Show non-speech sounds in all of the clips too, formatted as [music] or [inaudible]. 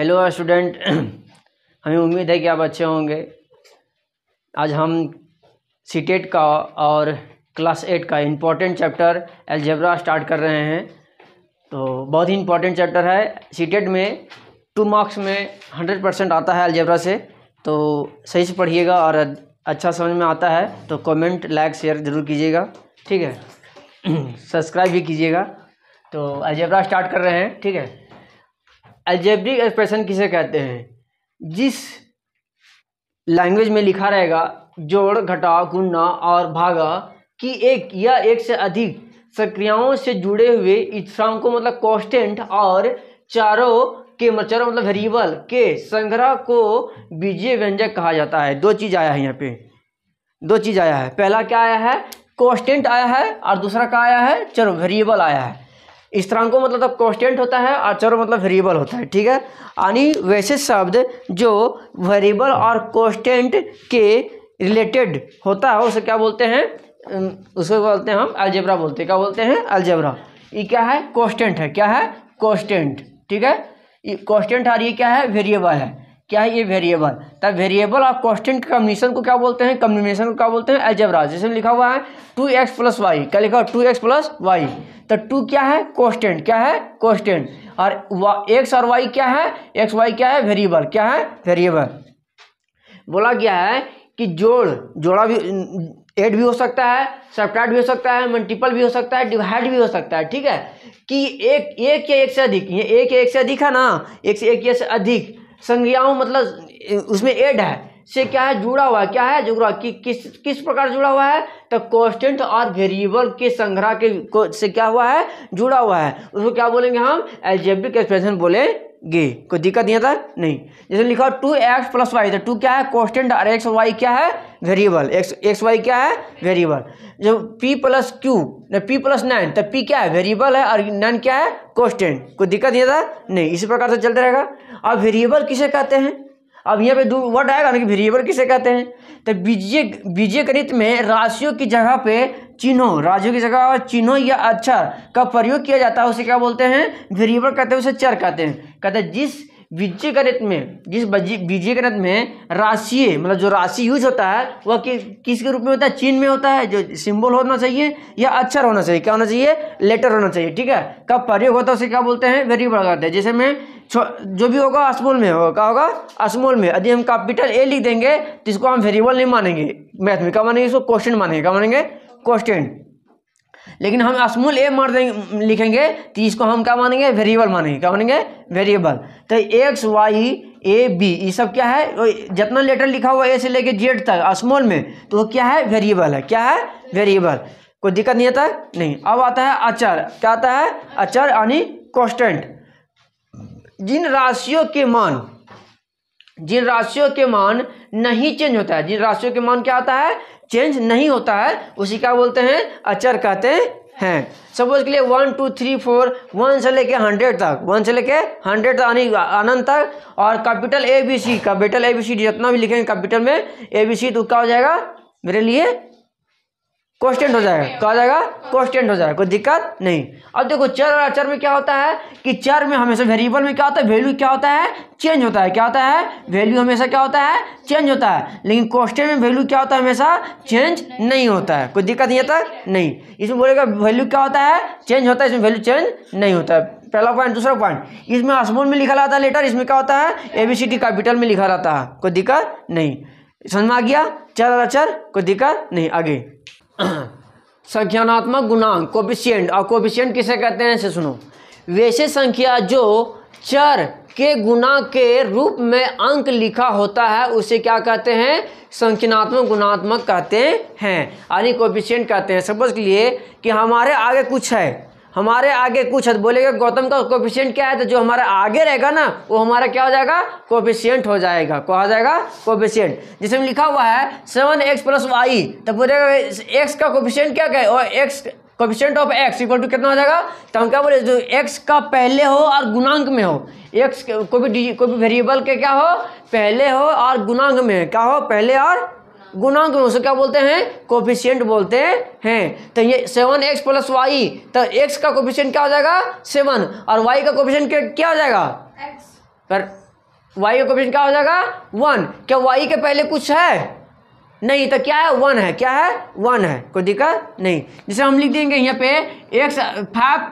Hello student [clears throat] हमें उम्मीद है कि आप अच्छे होंगे। आज हम सी टेट का और क्लास एट का इम्पोर्टेंट चैप्टर एलजेब्रा स्टार्ट कर रहे हैं। तो बहुत ही इम्पोर्टेंट चैप्टर है। सी टेट में टू मार्क्स में हंड्रेड परसेंट आता है अलजेब्रा से। तो सही से पढ़िएगा और अच्छा समझ में आता है। तो कमेंट लाइक शेयर ज़रूर कीजिएगा। ठीक है? [clears throat] सब्सक्राइब भी कीजिएगा। तो अलजेब्रा स्टार्ट कर रहे हैं। ठीक है? अलजेब्रिक एक्सप्रेशन किसे कहते हैं? जिस लैंग्वेज में लिखा रहेगा, जोड़ घटा गुणा और भागा, कि एक या एक से अधिक सक्रियाओं से जुड़े हुए इच्छाओं को मतलब कांस्टेंट और चारों के चारों मतलब वेरिएबल के संग्रह को बीजीय व्यंजक कहा जाता है। दो चीज़ आया है यहाँ पे। दो चीज़ आया है। पहला क्या आया है? कांस्टेंट आया है और दूसरा क्या आया है? चलो वेरिएबल आया है। स्थिरांकों मतलब तो कांस्टेंट होता है और चरो मतलब वेरिएबल होता है, ठीक है? यानी वैसे शब्द जो वेरिएबल और कांस्टेंट के रिलेटेड होता है, उसे क्या बोलते हैं? उसको बोलते हैं हम अलजेब्रा बोलते हैं। क्या बोलते हैं? अलजेब्रा ये क्या है? कांस्टेंट है। क्या है? कांस्टेंट ठीक है? ये कांस्टेंट और ये क्या है? वेरिएबल है। क्या है ये वेरिएबल तब वेरिएबल और कांस्टेंट कम्बिनेशन को क्या बोलते हैं? कम्बिनेशन को क्या बोलते हैं? अलजेब्रा जैसे लिखा हुआ है टू एक्स प्लस वाई क्या लिखा हुआ? टू एक्स प्लस वाई तो टू क्या है? कांस्टेंट क्या है? कांस्टेंट और एक्स और वाई क्या है? एक्स वाई क्या है? वेरिएबल क्या है? वेरिएबल बोला गया है कि जोड़, जोड़ा भी एड भी हो सकता है सब्ट्रैक्ट भी हो सकता है मल्टीपल भी हो सकता है डिवाइड भी हो सकता है, ठीक है? कि एक एक या एक से अधिक, ये एक या एक से अधिक है ना? एक से एक या से अधिक। संज्ञाओं मतलब उसमें एड है। से क्या है? जुड़ा हुआ है क्या है? जुड़ा कि, किस किस प्रकार जुड़ा हुआ है? तो कॉन्स्टेंट और वेरिएबल के संग्रह के को, से क्या हुआ है? जुड़ा हुआ है। उसको क्या बोलेंगे हम? एल्जेब्रिक एक्सप्रेशन बोले गे। कोई दिक्कत नहीं आता नहीं। जैसे लिखा टू एक्स प्लस वाई तो टू क्या है? कॉन्स्टेंट और एक्स वाई क्या है? वेरिएबल एक्स एक्स वाई क्या है? वेरिएबल जब p plus q p plus nine तो पी क्या है? वेरिएबल है और नाइन क्या है? कॉन्स्टेंट कोई दिक्कत नहीं आता नहीं। इसी प्रकार से चलते रहेगा। अब वेरिएबल किसे कहते हैं? अब यहाँ पे दो वर्ड आएगा ना कि वेरिएबल किसे कहते हैं? तो बीजीय बीजीय गणित में राशियों की जगह पे चिन्हों राशियों की जगह चिन्हों या अक्षर का प्रयोग किया जाता है उसे क्या बोलते हैं? वेरिएबल कहते हैं उसे चर कहते हैं। कहते हैं जिस बीजीय गणित में जिस बीजीय गणित में राशि मतलब जो राशि यूज़ होता है वह कि, किस के रूप में होता है? चिन्ह में होता है जो सिंबल होना चाहिए या अक्षर होना चाहिए। क्या होना चाहिए? लेटर होना चाहिए ठीक है? कब प्रयोग होता है उसे क्या बोलते हैं? वेरिएबल कहते हैं। जैसे में जो भी होगा असमोल में होगा क्या होगा? असमोल में। यदि हम कैपिटल ए लिख देंगे तो इसको हम वेरिएबल नहीं मानेंगे। मैथ में क्या मानेंगे? इसको क्वेश्चन मानेंगे। क्या मानेंगे? क्वेश्चन। लेकिन हम असमूल ए मार देंगे लिखेंगे तो इसको हम क्या मानेंगे? वेरिएबल मानेंगे। क्या मानेंगे? वेरिएबल तो एक्स वाई ए बी ये सब क्या है? जितना लेटर लिखा हुआ ए से लेके जेड तक असमोल में तो वो क्या है? वेरिएबल है। क्या है? वेरिएबल कोई दिक्कत नहीं आता? नहीं। अब आता है अचर। क्या आता है? अचर यानी कॉन्स्टेंट जिन राशियों के मान, जिन राशियों के मान नहीं चेंज होता है, जिन राशियों के मान क्या आता है? चेंज नहीं होता है, उसी क्या बोलते हैं? अचर कहते हैं। सपोज़ के लिए one two three four one से लेके हंड्रेड तक वन से लेके हंड्रेड तक, यानी अनंत तक, और capital A B C capital A B C जितना भी लिखेंगे कैपिटल में ए बी सी तो क्या हो जाएगा? मेरे लिए कॉन्स्टेंट हो जाएगा। क्या हो जाएगा? कॉन्स्टेंट हो जाएगा। कोई दिक्कत नहीं। अब देखो, चर और अचर में क्या होता है कि चर में हमेशा वेरिएबल में क्या होता है? वैल्यू क्या होता है? चेंज होता है। क्या होता है? वैल्यू हमेशा क्या होता है? चेंज होता है। लेकिन कॉन्स्टेंट में वैल्यू क्या होता है हमेशा? चेंज नहीं होता है। कोई दिक्कत नहीं आता नहीं। इसमें बोलेगा वैल्यू क्या होता है? चेंज होता है। इसमें वैल्यू चेंज नहीं होता है। पहला पॉइंट दूसरा पॉइंट इसमें आसमोल में लिखा रहता है लेटर इसमें क्या होता है? A B C D capital में लिखा रहता है। कोई दिक्कत नहीं। समझ में आ गया? चर और अचर? कोई दिक्कत नहीं। आगे। संख्यानात्मक गुणांक कोपिशियंट और कोपिशियंट किसे कहते हैं? इसे सुनो। वैसे संख्या जो चर के गुना के रूप में अंक लिखा होता है, उसे क्या कहते हैं? संख्यात्मक गुणात्मक कहते हैं। यानी कोपिशियंट कहते हैं। सपोज़ के लिए कि हमारे आगे कुछ है। हमारे आगे कुछ है बोलेगा, गौतम का कोफिशियंट क्या है? तो जो हमारा आगे रहेगा ना, वो हमारा क्या हो जाएगा? कोफिशियंट हो जाएगा। कहा जाएगा? कोफिशियंट जिसमें लिखा हुआ है सेवन एक्स प्लस वाई तो बोलेगा एक्स का कोफिशियंट क्या कहे? और x coefficient of x equal to कितना हो जाएगा? तो हम क्या बोले? जो एक्स का पहले हो और गुणांक में हो। एक्स कोई भी कोई भी वेरिएबल के क्या हो? पहले हो और गुणांक में। क्या हो? पहले और गुणांक में उसे क्या बोलते हैं? कोफिशियंट बोलते हैं। तो ये सेवन एक्स प्लस वाई तो एक्स का कोफिशियंट क्या हो जाएगा? सेवन और वाई का कोफिशियंट क्या हो जाएगा? पर वाई का कोफिशिएंट क्या हो जाएगा? वन क्या वाई के पहले कुछ है? नहीं तो क्या है? वन है। क्या है? वन है। कोई दिक्कत नहीं। जैसे हम लिख देंगे यहाँ पे एक्स फाइव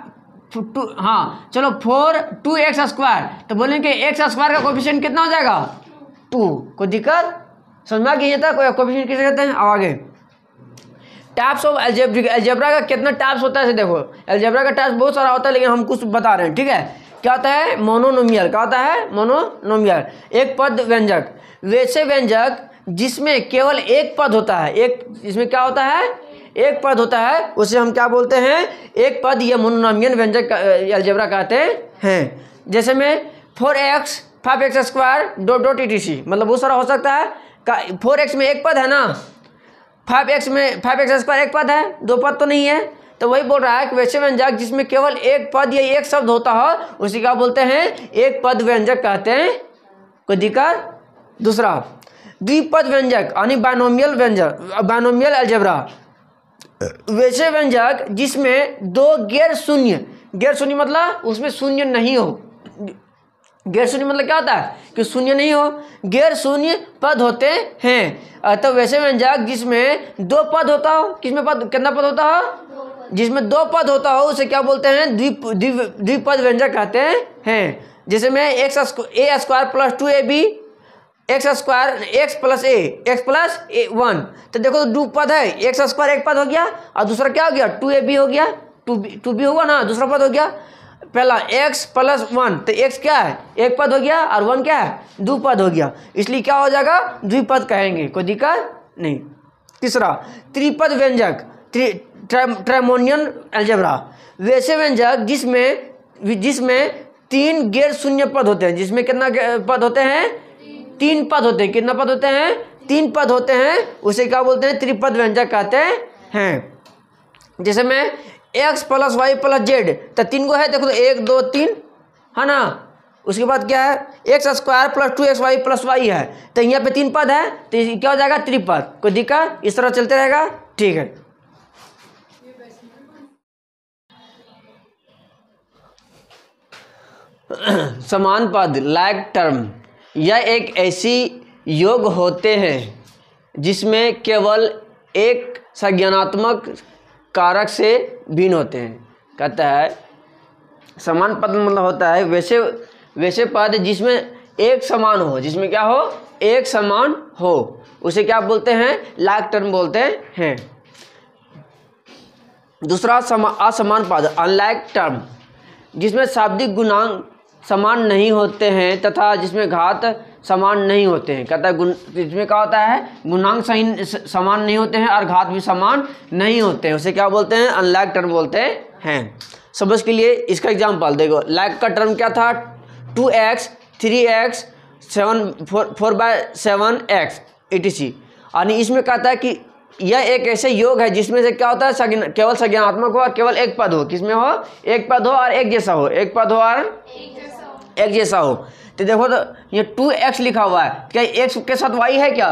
टू हाँ चलो फोर टू एक्स स्क्वायर तो बोलेंगे एक्स स्क्वायर का कोफिशिएंट कितना हो जाएगा? टू कोई दिक्कत समझ में तक कोई कोफिशिएंट किसे कहते हैं? अब आगे टाइप्स ऑफ़ एल्जेब्रिक एल्जेब्रा का कितना टाइप्स होता है देखो। एल्जेब्रा का टाइप्स बहुत सारा होता है, लेकिन हम कुछ बता रहे हैं, ठीक है? क्या होता है? मोनोनोमियल क्या होता है? मोनोनोमियल एक पद व्यंजक। वैसे व्यंजक जिसमें केवल एक पद होता है, एक इसमें क्या होता है? एक पद होता है, उसे हम क्या बोलते हैं? एक पद या मोनोनोमियल व्यंजक एल्जेब्रा कहते हैं। जैसे में four x five x square dot dot ई मतलब बहुत सारा हो सकता है। फोर एक्स में एक पद है ना? फाइव एक्स में फाइव एक्स स्क्वायर एक पद है, दो पद तो नहीं है। तो वही बोल रहा है कि वैसे व्यंजक, जिसमें केवल एक पद या एक शब्द होता हो, उसी का बोलते हैं, एक पद व्यंजक कहते हैं। कोई दिक्कत? दूसरा, द्विपद व्यंजक, यानी बानोमियल व्यंजक, बानोमियल अलजबरा। वैसे व्यंजक, जिसमें दो गैर शून्य गैर शून्य मतलब उसमें शून्य नहीं हो। गैर शून्य मतलब क्या होता है? कि शून्य नहीं हो, गैर शून्य पद होते हैं। तो वैसे व्यंजक जिसमें दो पद होता हो, किसमें पद, कितना पद होता हो? जिसमें दो पद होता हो, उसे क्या बोलते हैं? द्वीप द्विपद व्यंजक कहते हैं। जैसे में x a square plus two a b x square x plus a x plus a one तो देखो, दो पद है एक्स स्क्वायर एक पद हो गया, और दूसरा क्या हो गया? टू ए बी हो गया टू बी टू बी होगा ना, दूसरा पद हो गया। पहला एक्स प्लस वन तो एक्स क्या है? एक पद हो गया और वन क्या है? दो पद हो गया। इसलिए क्या हो जाएगा? द्विपद कहेंगे। कोई दिक्कत नहीं। तीसरा, त्रिपद व्यंजक ट्रेमोनियन एल्जेब्रा वैसे व्यंजक जिसमें जिसमें तीन गैर शून्य पद होते हैं, जिसमें कितना पद होते हैं? तीन पद होते हैं। कितना पद होते हैं? तीन पद होते हैं। उसे क्या बोलते हैं? त्रिपद व्यंजक कहते हैं। जैसे मैं x plus y plus z तो तीन को है, देखो तो एक, दो, तीन, है ना? उसके बाद क्या है? X square plus two x y plus y है। तो यहाँ पे तीन पद है तो क्या हो जाएगा? त्रिपद। कोई दिक्कत? इस तरह चलते रहेगा। ठीक है। [clears throat] समान पद लाइक टर्म यह एक ऐसी योग होते हैं जिसमें केवल एक संज्ञानात्मक कारक से भिन्न होते हैं। कहता है, समान पद मतलब होता है वैसे वैसे पद जिसमें एक समान हो, जिसमें क्या हो? एक समान हो। उसे क्या बोलते हैं? लाइक टर्म बोलते हैं। दूसरा असमान पद अनलाइक टर्म जिसमें शाब्दिक गुणांक समान नहीं होते हैं तथा जिसमें घात समान नहीं होते हैं। कहता है गुण इसमें क्या होता है? गुणांक सही समान नहीं होते हैं और घात भी समान नहीं होते हैं। उसे क्या बोलते हैं? अनलैक टर्म बोलते हैं। समझ के लिए इसका एग्ज़ाम्पल देखो। लैक का टर्म क्या था? Two x three x seven four four by seven x etc यानी इसमें कहता है कि यह एक ऐसे योग है जिसमें से क्या होता है? सगिन, केवल संज्ञानात्मक हो और केवल एक पद हो। किसमें हो? एक पद हो और एक जैसा हो। एक पद हो और एक जैसा हो। तो देखो तो ये टू एक्स लिखा हुआ है। क्या एक्स के साथ वाई है क्या?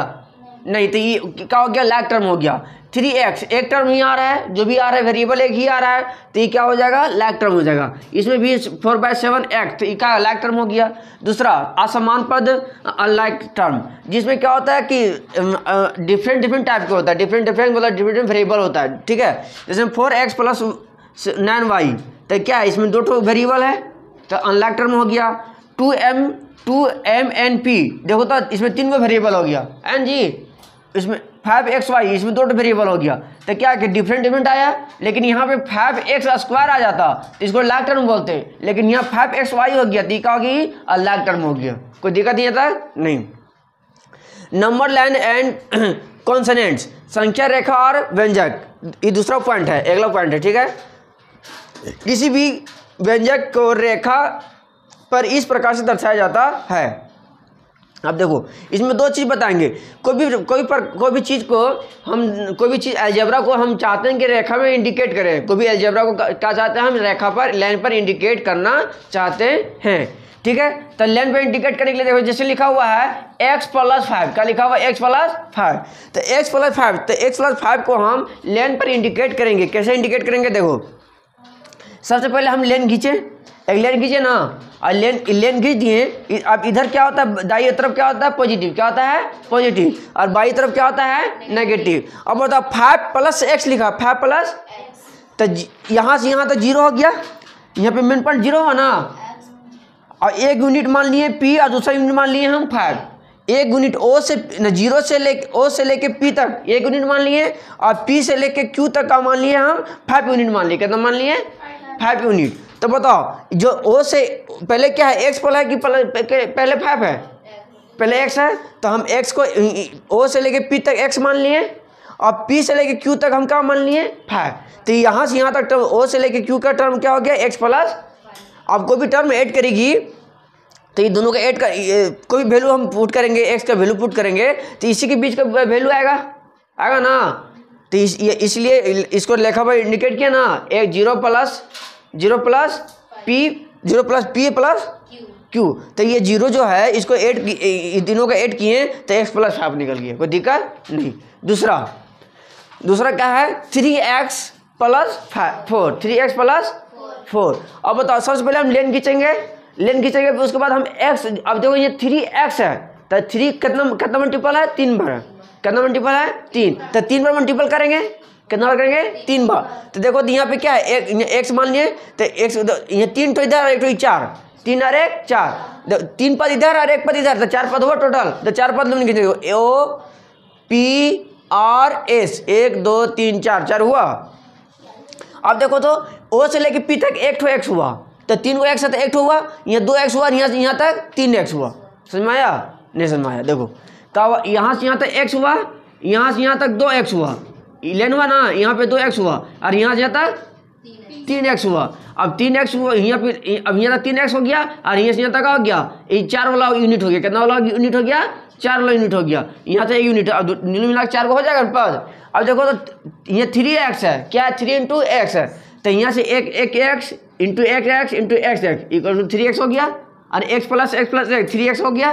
नहीं तो ये क्या हो गया? लैक टर्म हो गया। थ्री एक्स एक टर्म ही आ रहा है, जो भी आ रहा है वेरिएबल एक ही आ रहा है तो ये क्या हो जाएगा? लैक टर्म हो जाएगा। इसमें भी फोर बाय सेवन एक्स तो ये क्या लैक टर्म हो गया? दूसरा, असमान पद अनलाइक टर्म जिसमें क्या होता है कि डिफरेंट डिफरेंट टाइप का होता है। डिफरेंट डिफरेंट मतलब डिफरेंट वेरिएबल होता है, ठीक है? जैसे four x plus nine y तो क्या है इसमें दो टो वेरिएबल है? तो अनलैक टर्म हो गया। Two m two m n p देखो तो इसमें तीन गो वेरिएबल हो गया। एन जी इसमें फाइव एक्स वाई इसमें दो वेरिएबल हो गया। तो क्या कि डिफरेंट डिफरेंट आया, लेकिन यहाँ पे फाइव एक्स स्क्वायर आ जाता। तो इसको लैक टर्म बोलते हैं। लेकिन यहाँ फाइव एक्स वाई हो गया तो क्या होगी और लैक टर्म हो गया। कोई दिक्कत नहीं आता नहीं। नंबर लाइन एंड कॉन्सनेंट्स संख्या रेखा और व्यंजक। ये दूसरा पॉइंट है, अगला पॉइंट है, ठीक है? किसी भी व्यंजक को रेखा पर इस प्रकार से दर्शाया जाता है। अब देखो, इसमें दो चीज़ बताएँगे। कोई भी, कोई पर, कोई भी चीज़ को हम, कोई भी चीज़ एल्जेब्रा को हम चाहते हैं कि रेखा में इंडिकेट करें। कोई भी एल्जेब्रा को क्या चाहते हैं हम? रेखा पर लाइन पर इंडिकेट करना चाहते हैं। ठीक है? तो लाइन पर इंडिकेट करने के लिए देखो, जैसे लिखा हुआ है एक्स प्लस फाइव क्या लिखा हुआ है? एक्स प्लस फाइव तो एक्स प्लस फाइव तो एक्स प्लस फाइव को हम लाइन पर इंडिकेट करेंगे। कैसे इंडिकेट करेंगे? देखो सबसे पहले हम लेन खींचे। एक लेन खींचे ना। और लेन लेन खींच दिए। अब इधर क्या होता है? दाई तरफ़ क्या होता है? पॉजिटिव क्या होता है? पॉजिटिव और बाई तरफ़ क्या होता है? नेगेटिव अब बताओ फाइव प्लस एक्स लिखा। फाइव प्लस तो यहाँ से यहाँ तक ज़ीरो हो गया। यहाँ पे मेन पॉइंट ज़ीरो हुआ ना। और एक यूनिट मान लिए पी और दूसरा यूनिट मान लिए हम फाइव एक यूनिट ओ से ज़ीरो से ले ओ से लेके पी तक। एक यूनिट मान लिए और पी से लेके क्यू तक का मान लिए हम फाइव यूनिट मान लिए। कितना मान लिए? Five unit. तो बताओ, जो ओ से पहले क्या है? एक्स पहले कि पहले फाइव है? पहले एक्स है तो हम एक्स को ओ से लेके पी तक एक्स मान लिए, और पी से लेके क्यू तक हम क्या मान लिए? फाइव। तो यहाँ से यहाँ तक टर्म, ओ से लेके क्यू का टर्म क्या हो गया? एक्स प्लस अब कोई भी टर्म ऐड करेगी तो ये दोनों का ऐड कर कोई वैल्यू हम पुट करेंगे एक्स का वैल्यू पुट करेंगे तो इसी के बीच का वैल्यू आएगा। आएगा ना? तो इस, ये, इसलिए इसको लेखा हुआ इंडिकेट किया ना एक zero plus zero plus p zero plus p plus q तो ये ज़ीरो जो है, इसको एड तीनों का एड किए तो एक्स प्लस फाइव निकल गया, कोई दिक्कत नहीं। दूसरा दूसरा क्या है? Three x plus five four three x plus four अब बताओ, सबसे पहले हम लेन खींचेंगे लेन खींचेंगे, फिर उसके बाद हम एक्स अब देखो ये थ्री एक्स है तो थ्री कितना कितना मल्टीपल है? तीन बार कितना मल्टीपल है? तीन। तो तीन बार मल्टीपल करेंगे? कितना बार करेंगे? तीन बार। तो देखो तो यहाँ पे क्या है? एक एक्स मान लिए तो एक्स ये तीन तो इधर, एक तो चार। तीन और एक, चार। तीन पद इधर और एक पद इधर तो चार पद हुआ टोटल तो चार पद लोग खींचेंगे ओ पी आर एस एक, दो, तीन, चार। चार हुआ। अब देखो तो ओ से लेके पी तक एक ठो एक्स हुआ। तो तीन को एक्स तो एक ठो हुआ, यहाँ दो एक्स हुआ, यहाँ यहाँ तक तीन एक्स हुआ। समझ में आया? नहीं समझ में आया। देखो कहा यहाँ से यहाँ तक एक्स हुआ, यहाँ से यहाँ तक दो एक्स हुआ। लेन हुआ ना, यहाँ पे दो एक्स हुआ, और यहाँ से यहाँ तक तीन एक्स हुआ। अब तीन एक्स हुआ, यहाँ पे, अब यहाँ तक तीन एक्स हो गया, और यहाँ से यहाँ तक हो गया। ये चार वाला यूनिट हो गया। कितना वाला यूनिट हो गया? चार वाला यूनिट हो गया। यहाँ से एक यूनिट अब नीलू मिला चार को हो जाएगा पद अब देखो तो ये थ्री एक्स है। क्या है? थ्री इंटू एक्स है। तो यहाँ से एक एक एक्स इंटू एक x into x x equal to three x हो गया। और x plus x plus x three x हो गया।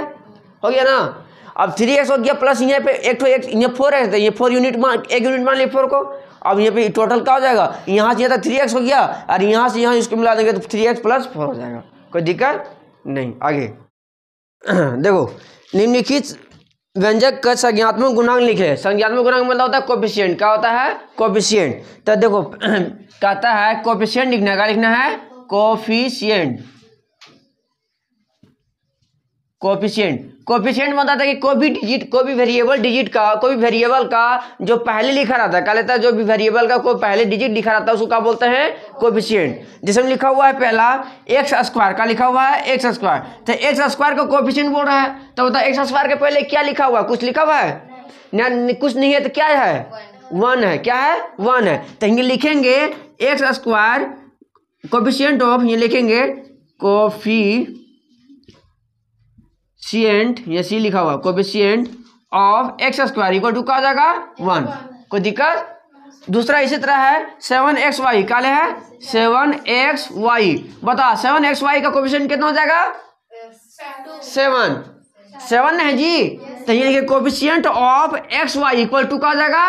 हो गया ना? अब थ्री एक्स हो गया प्लस यहाँ पे एक तो एक, यहाँ फोर तो ये फोर यूनिट मान, एक यूनिट मान लिया फोर को। अब यहाँ पे टोटल क्या हो जाएगा? यहाँ से यहाँ तक थ्री एक्स हो गया, और यहाँ से यहाँ इसको मिला देंगे तो थ्री एक्स प्लस फोर हो जाएगा। कोई दिक्कत नहीं, आगे। [clears throat] देखो, निम्नलिखित व्यंजक का संज्ञात्मक गुणांक लिखे। संज्ञात्मक गुणांक मतलब होता है कोपिशियंट क्या होता है? कोपिशियंट तो देखो, [clears throat] कहता है कोपिशियंट लिखना क्या लिखना है? कोफिशियंट कोफिशियंट कोफिशियंट बताता है कि कोई भी डिजिट कोई भी वेरिएबल डिजिट का कोई भी वेरिएबल का जो पहले लिखा रहता है क्या लेता है जो भी वेरिएबल का कोई पहले डिजिट लिखा रहता है, उसको क्या बोलते हैं? कोफिशियंट जिसमें लिखा हुआ है पहला एक्स स्क्वायर का लिखा हुआ है एक्स स्क्वायर तो एक्स स्क्वायर को कोफिशियंट बोल रहा है। तो बताओ एक्स स्क्वायर के पहले क्या लिखा हुआ है? कुछ लिखा हुआ है? ना कुछ नहीं है तो क्या है? वन है। क्या है? वन है। तो ये लिखेंगे एक्स स्क्वायर कोफिशियंट ऑफ़ ये लिखेंगे कॉफ़ी कोफिशियंट ये सी लिखा हुआ coefficient of x square equal to क्या जाएगा वन। कोई दिक्कत? दूसरा इसी तरह है सेवन एक्स वाई काले है? सेवन एक्स वाई बता सेवन एक्स वाई का कोफिशियंट कितना हो जाएगा? सेवन सेवन है जी? तो ये देखिए coefficient of x y equal to क्या जाएगा?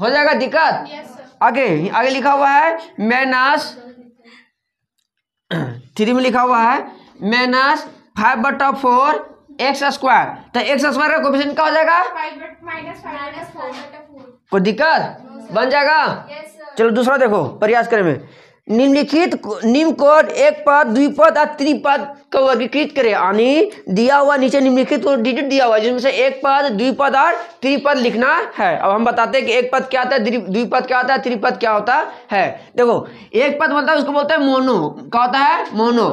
हो जाएगा दिक्कत? आगे आगे लिखा हुआ है मैनास थ्री में लिखा हुआ है मैनास फाइव बटा फोर एक्स स्क्वायर तो एक्स स्क्वायर का कोफिशियंट क्या हो जाएगा? कोई दिक्कत? बन जाएगा? चलो दूसरा देखो प्रयास करें में। निम्नलिखित निम्न कोड एक पद द्विपद और त्रिपद को वर्गीकृत करे। यानी दिया हुआ नीचे निम्नलिखित को डिजिट दिया हुआ जिसमें से एक पद द्विपद और त्रिपद लिखना है। अब हम बताते हैं कि एक पद क्या होता है द्विपद क्या होता है त्रिपद क्या होता है। देखो एक पद मतलब उसको बोलते हैं मोनो। क्या होता है? मोनो।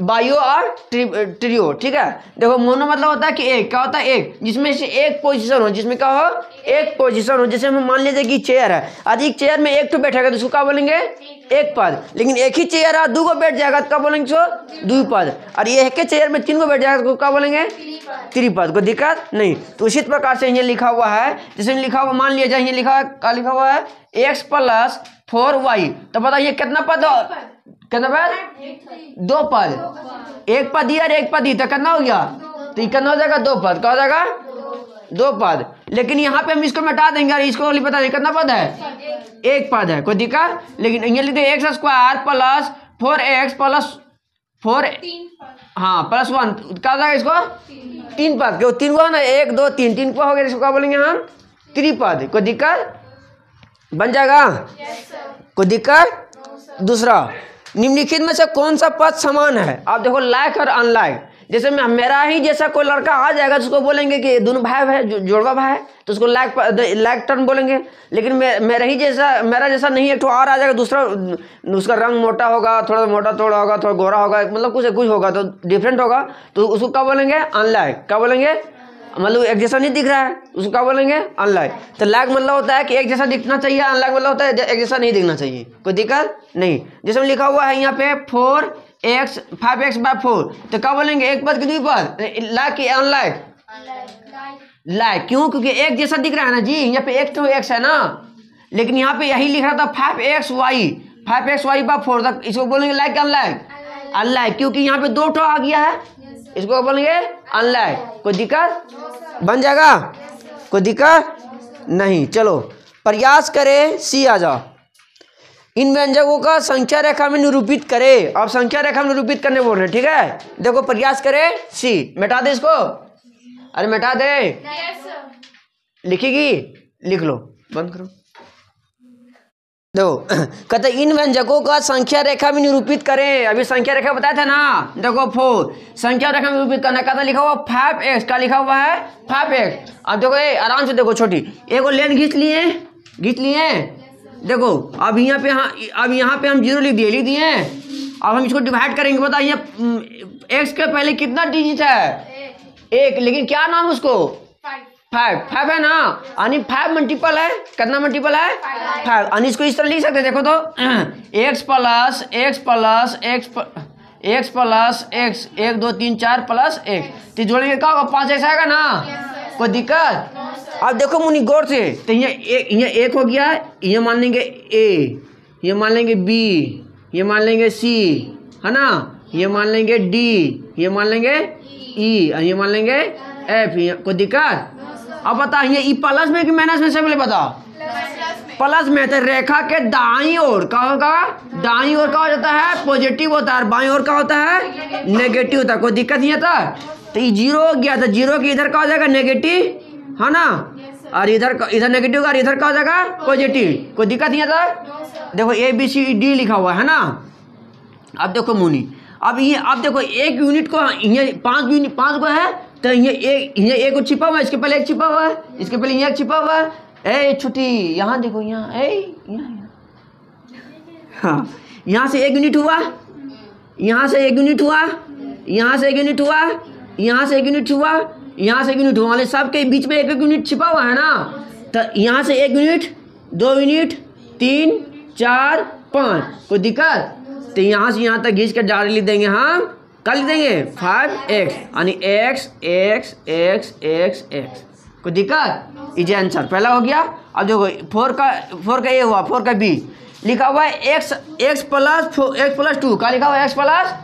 बायो और ट्री, ट्रियो ठीक है? देखो मोनो मतलब होता है कि एक क्या होता है एक? जिसमें से एक पोजीशन हो जिसमें क्या हो? एक पोजीशन हो जैसे हम मान लीजिए कि चेयर है। अधिक चेयर में एक तो बैठेगा तो उसको क्या बोलेंगे? एक पद। लेकिन एक ही चेयर है दो को बैठ जाएगा तो क्या बोलेंगे सो दो पद। और ये एक चेयर में तीन को बैठ जाएगा तो क्या बोलेंगे? त्रिपद। को दिक्कत नहीं। तो उसी प्रकार से ये लिखा हुआ है। जिसमें लिखा हुआ मान लिया जाए ये लिखा क्या लिखा हुआ है? एक्स प्लस फोर वाई तो बताइए कितना पद? कितना पद दो पद। एक पद और एक पद ही तो कितना हो गया? तो कितना हो जाएगा दो पद। क्या हो जाएगा? दो पद। लेकिन यहाँ पे हम इसको मिटा देंगे और इसको वाली पता नहीं कितना पद है। एक पद है। कोई दिक्कत? लेकिन यहाँ लिखते x square plus four x plus four हाँ प्लस वन क्या हो जाएगा इसको? तीन पद। क्यों? तीन को है ना? एक दो तीन। तीन को हो गया इसको क्या बोलेंगे हम? त्रिपद। कोई दिक्कत? बन जाएगा? कोई दिक्कत? दूसरा। निम्नलिखित में से कौन सा पद समान है? आप देखो लाइक और अनलाइक जैसे मैं मेरा ही जैसा कोई लड़का आ जाएगा तो उसको बोलेंगे कि दोनों भाई भाई जो- जोड़वा भाई है तो उसको लाइक लाइक टर्न बोलेंगे। लेकिन मे, मेरा ही जैसा मेरा जैसा नहीं एक तो और आ जाएगा दूसरा उसका रंग मोटा होगा थोड़ा मोटा थोड़ा होगा थोड़ा गोरा होगा मतलब कुछ कुछ होगा तो डिफरेंट होगा। तो उसको क्या बोलेंगे? अनलाइक क्या बोलेंगे? मतलब एक जैसा नहीं दिख रहा है उसको क्या बोलेंगे? अनलाइक तो लाइक मतलब होता है कि एक जैसा दिखना चाहिए अनलाइक मतलब होता है एक जैसा नहीं दिखना चाहिए। कोई दिक्कत नहीं। जैसे में लिखा हुआ है यहाँ पे four x five x by four तो क्या बोलेंगे? एक पद की पद? लाइक की अनलाइक लाइक क्यों? क्योंकि एक जैसा दिख रहा है ना जी यहाँ पे एक्स टू एक्स है ना। लेकिन यहाँ पे यही लिख रहा था five x y five x y by four तक इसको बोलेंगे लाइक अनलाइक अनलाइक क्योंकि यहाँ पे दो ठो आ गया है। इसको बोलेंगे? अनलाइक कोई दिक्कत? बन जाएगा? कोई दिक्कत? नहीं चलो प्रयास करें सी आ जाओ। इन व्यंजकों का संख्या रेखा में निरूपित करे। अब संख्या रेखा में निरूपित करने बोल रहे ठीक है? देखो प्रयास करे सी। मिटा दे इसको? अरे मिटा दे। लिखेगी? लिख लो। बंद करो। देखो [clears throat] कहते, इन व्यंजकों का संख्या रेखा में निरूपित करें। अभी संख्या रेखा बताया था ना? देखो फोर संख्या रेखा में निरूपित करना कहता, लिखा हुआ फाइव एक्स का लिखा हुआ है? फाइव एक्स अब देखो ये आराम से देखो, छोटी। एक लेन खींच लिए। खींच लिए? देखो, अब यहाँ पे हाँ अब यहाँ पे हम ज़ीरो लिख दिए लिख दिए। अब हम इसको डिवाइड करेंगे। बता यहाँ एक्स के पहले कितना डिजिट है? एक। लेकिन क्या नाम उसको? फाइव। फाइव है ना? यानी फाइव मल्टीपल है। कितना मल्टीपल है? फाइव। यानी इसको इस तरह लिख सकते हैं, देखो तो। X plus x plus x x plus x एक, दो, तीन, चार प्लस एक्स तो जोड़ेंगे क्या होगा? पाँच एक्स आएगा ना? कोई दिक्कत? अब देखो मुनि गौर से। तो यहाँ एक यहाँ एक हो गया, ये मान लेंगे ए ये मान लेंगे बी ये मान लेंगे सी है ना? ये मान लेंगे डी ये मान लेंगे ई और ये मान लेंगे एफ़ कोई दिक्कत? अब बता ये ई प्लस में कि माइनस में से पहले बता प्लस में तो रेखा के दाई ओर क्या होगा दाई ओर क्या हो जाता है पॉजिटिव होता है, और बाई ओर क्या होता है नेगेटिव होता है। कोई दिक्कत नहीं आता तो? ये ज़ीरो हो गया तो ज़ीरो के इधर क्या हो जाएगा नेगेटिव है ना? और इधर इधर नेगेटिव और इधर क्या हो जाएगा पॉजिटिव कोई दिक्कत नहीं आता देखो ए बी सी डी लिखा हुआ है ना? अब देखो मुनी, अब ये अब देखो, एक यूनिट को ये पाँच यूनिट पाँच को है तो ये एक ये एक छिपा हुआ है इसके पहले एक छिपा हुआ है? इसके पहले ये एक छिपा हुआ है? ए, छुट्टी, यहाँ देखो, यहाँ, ए हाँ यहाँ से एक यूनिट हुआ, यहाँ से एक यूनिट हुआ, यहाँ से एक यूनिट हुआ, यहाँ से एक यूनिट हुआ, यहाँ से एक यूनिट हुआ। वाले सबके बीच में एक एक यूनिट छिपा हुआ है ना? तो यहाँ से एक यूनिट दो यूनिट तीन, चार, पाँच। कोई दिक्कत? तो यहाँ से यहाँ तक घींच कर जा लिख देंगे हम कल लिख देंगे। फाइव एक्स यानी x x x x x कोई दिक्कत? इजे आंसर पहला हो गया। अब देखो फोर का फोर का ए हुआ फोर का बी लिखा हुआ है x x plus x plus two का लिखा हुआ है एक्स प्लस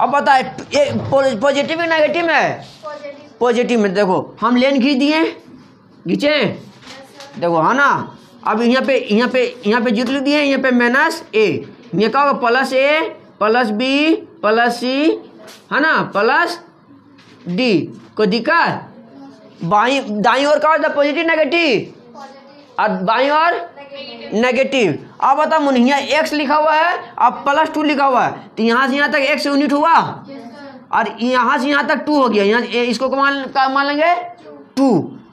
अब बताए पॉजिटिव या नेगेटिव है पॉजिटिव में देखो, हम लेन खींच दिए। खींचे? देखो, है ना? अब यहाँ पे यहाँ पे यहाँ पे ज़ीरो लिख दिए यहाँ पे माइनस ए ये क्या होगा plus a plus b plus c है ना प्लस डी कोई दिक्कत बाई दाई ओर का होता पॉजिटिव नेगेटिव और बाई ओर? नेगेटिव अब बता मुन यहाँ एक्स लिखा हुआ है अब प्लस टू लिखा हुआ है। तो यहाँ से यहाँ तक एक्स यूनिट हुआ? और यहाँ से यहाँ तक टू हो गया। यहाँ इसको क्या मान क्या मान लेंगे? टू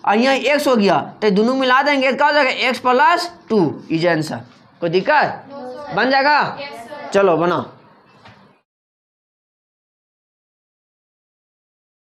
और यहाँ एक्स हो गया। तो दोनों मिला देंगे क्या हो जाएगा x plus two is answer कोई दिक्कत बन जाएगा? चलो बना